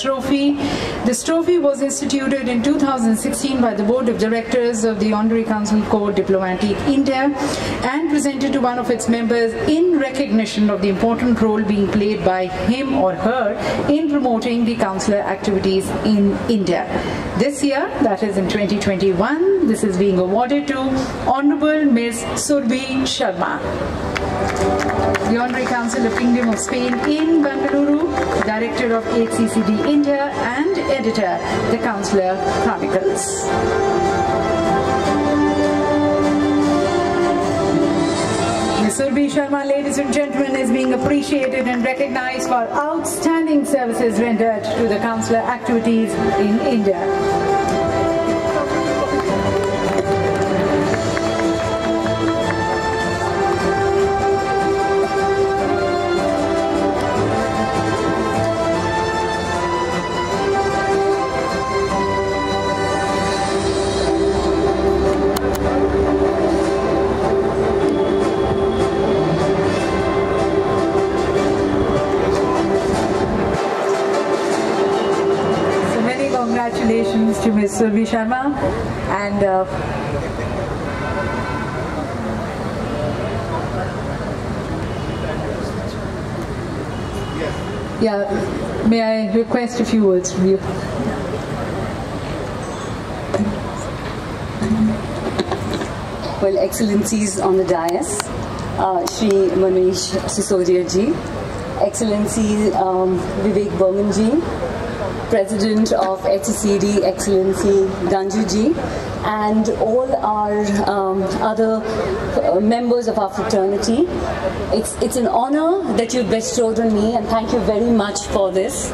This trophy was instituted in 2016 by the Board of Directors of the Honorary Consular Corps Diplomatique India and presented to one of its members in recognition of the important role being played by him or her in promoting the consular activities in India. This year, that is in 2021, this is being awarded to Honorable Ms. Surbhi Sharma the Honorary Consul of Kingdom of Spain in Bangalore, Of HCCD India and Editor, The Consular Chronicles. Ms. Surbhi Sharma, ladies and gentlemen, is being appreciated and recognized for outstanding services rendered to the consular activities in India. Congratulations to Ms. Surbhi Sharma and uh, yeah, may I request a few words from you? Well, Excellencies on the dais, uh, Shri Manish Sisodia ji, Excellency um, Vivek Burman ji, President of HCD, Excellency Ganju ji, and all our um, other uh, members of our fraternity. It's, it's an honor that you've bestowed on me, and thank you very much for this.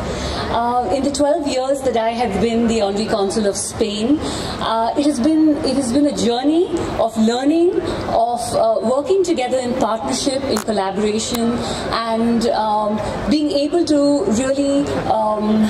Uh, in the 12 years that I have been the Honorary Consul of Spain, uh, it has been it has been a journey of learning, of uh, working together in partnership, in collaboration, and um, being able to really. Um,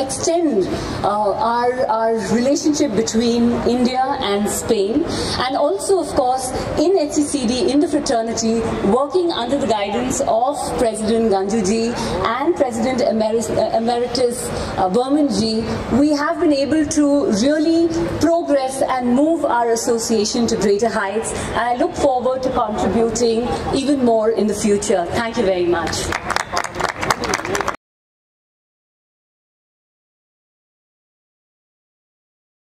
extend uh, our, our relationship between India and Spain and also of course in HCCD, in the fraternity, working under the guidance of President Ganjuji and President Emeris, uh, Emeritus uh, Burmanji, we have been able to really progress and move our association to greater heights. I look forward to contributing even more in the future. Thank you very much.